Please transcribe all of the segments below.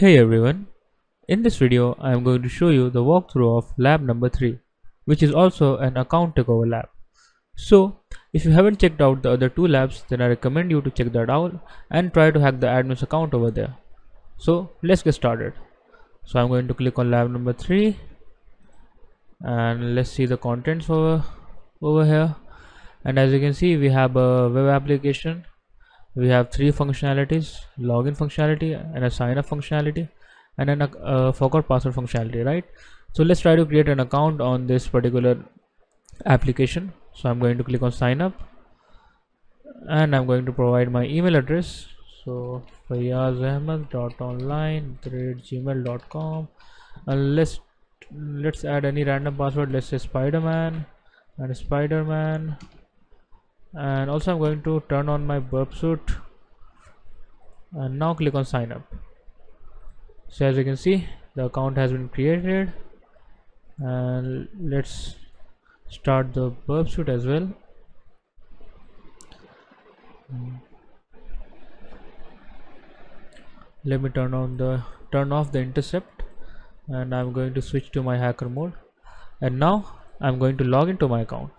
Hey everyone, in this video I am going to show you the walkthrough of lab number 3 which is also an account takeover lab. So if you haven't checked out the other two labs then I recommend you to check that out and try to hack the admin's account over there. So let's get started. So I'm going to click on lab number 3 and let's see the contents over, over here and as you can see we have a web application we have three functionalities login functionality and a sign up functionality and then a uh, forgot password functionality right? So let's try to create an account on this particular application. So i'm going to click on sign up and i'm going to provide my email address. So fayazahmad.online@gmail.com and let's let's add any random password. Let's say spider-man and spider-man and also I'm going to turn on my burp suit. And now click on sign up. So as you can see the account has been created. And let's start the burp suit as well. Let me turn on the turn off the intercept. And I'm going to switch to my hacker mode. And now I'm going to log into my account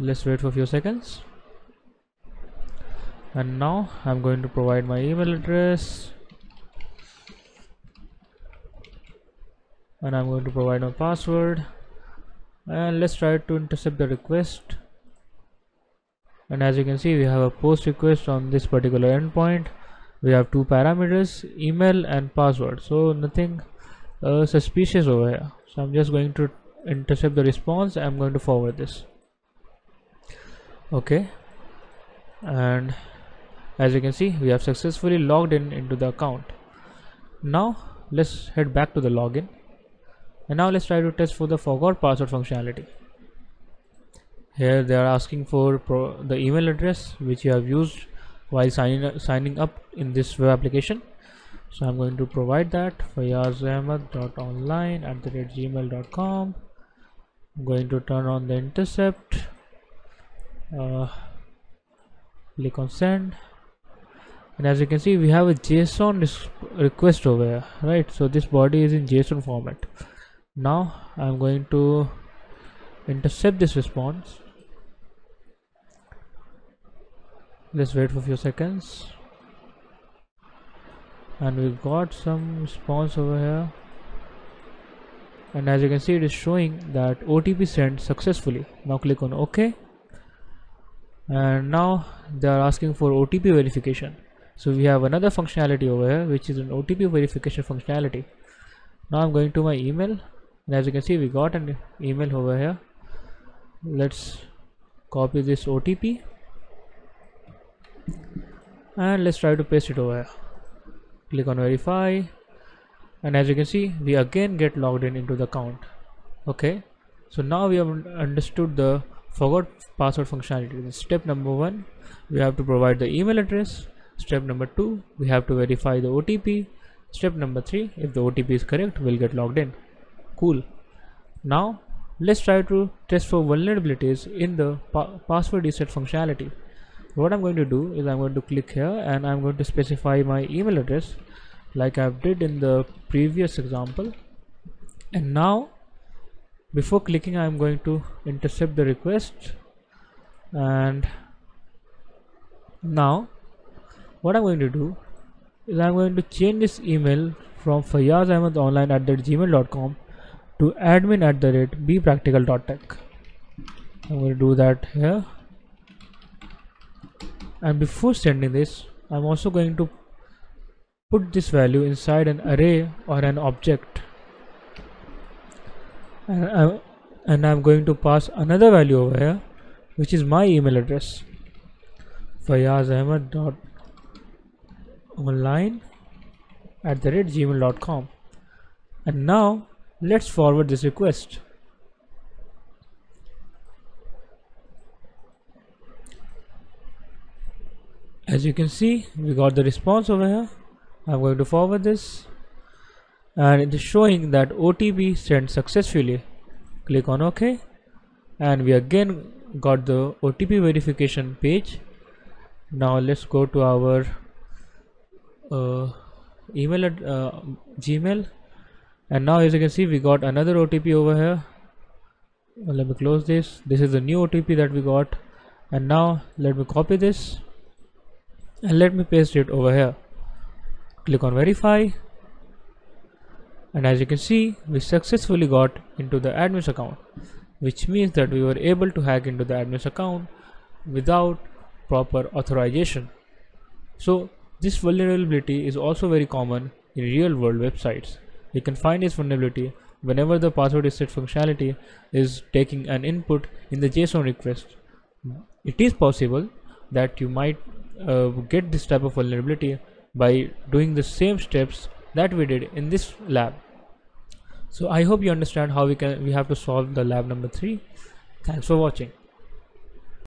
let's wait for a few seconds. And now I'm going to provide my email address. And I'm going to provide my password. And let's try to intercept the request. And as you can see we have a post request on this particular endpoint. We have two parameters email and password. So nothing uh, suspicious over here. So I'm just going to intercept the response. I'm going to forward this okay. And as you can see we have successfully logged in into the account. Now let's head back to the login. And now let's try to test for the forgot password functionality. Here they are asking for the email address which you have used while signing signing up in this web application. So i'm going to provide that. fayazahmad.online at the gmail.com i'm going to turn on the intercept click on send and as you can see we have a json request over here right? So this body is in json format. Now i'm going to intercept this response. Let's wait for a few seconds. And we got some response over here. And as you can see it is showing that OTP sent successfully. Now click on OK and now they are asking for OTP verification. So we have another functionality over here which is an OTP verification functionality. Now I'm going to my email. And as you can see we got an email over here. Let's copy this OTP and let's try to paste it over here. Click on verify. And as you can see we again get logged in into the account. Okay. So now we have understood the forgot password functionality. Step number one. We have to provide the email address. Step number two we have to verify the OTP step number three if the OTP is correct we'll get logged in. Cool. Now let's try to test for vulnerabilities in the pa password reset functionality. What I'm going to do is I'm going to click here and I'm going to specify my email address like i've did in the previous example. And now before clicking I'm going to intercept the request. And now what I'm going to do is I'm going to change this email from fayazahmadonline at the gmail.com to admin at the rate bpractical.tech I'm going to do that here. And before sending this I'm also going to put this value inside an array or an object and, I, and I'm going to pass another value over here which is my email address. Fayazahmad.online at the rate gmail.com and now let's forward this request. As you can see we got the response over here. I'm going to forward this and it is showing that OTP sent successfully. Click on OK. And we again got the OTP verification page. Now let's go to our uh, email at uh, gmail. And now as you can see we got another otp over here. Let me close this. This is the new otp that we got. And now let me copy this. And let me paste it over here. Click on verify and as you can see we successfully got into the admin's account which means that we were able to hack into the admin's account without proper authorization. So this vulnerability is also very common in real world websites. You can find this vulnerability whenever the password is set functionality is taking an input in the json request. It is possible that you might uh, get this type of vulnerability by doing the same steps that we did in this lab. So i hope you understand how we can we have to solve the lab number three. Thanks for watching